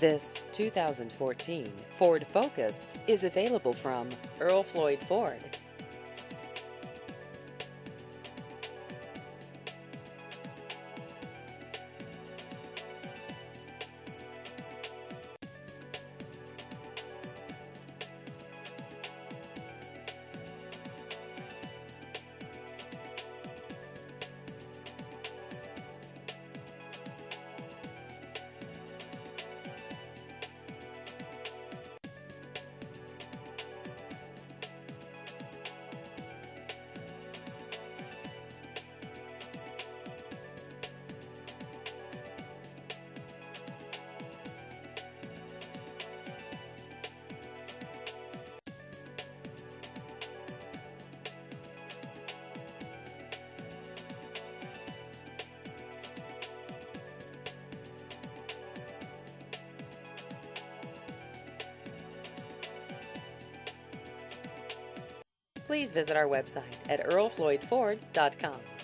This 2014 Ford Focus is available from Earl Floyd Ford. Please visit our website at earlfloydford.com.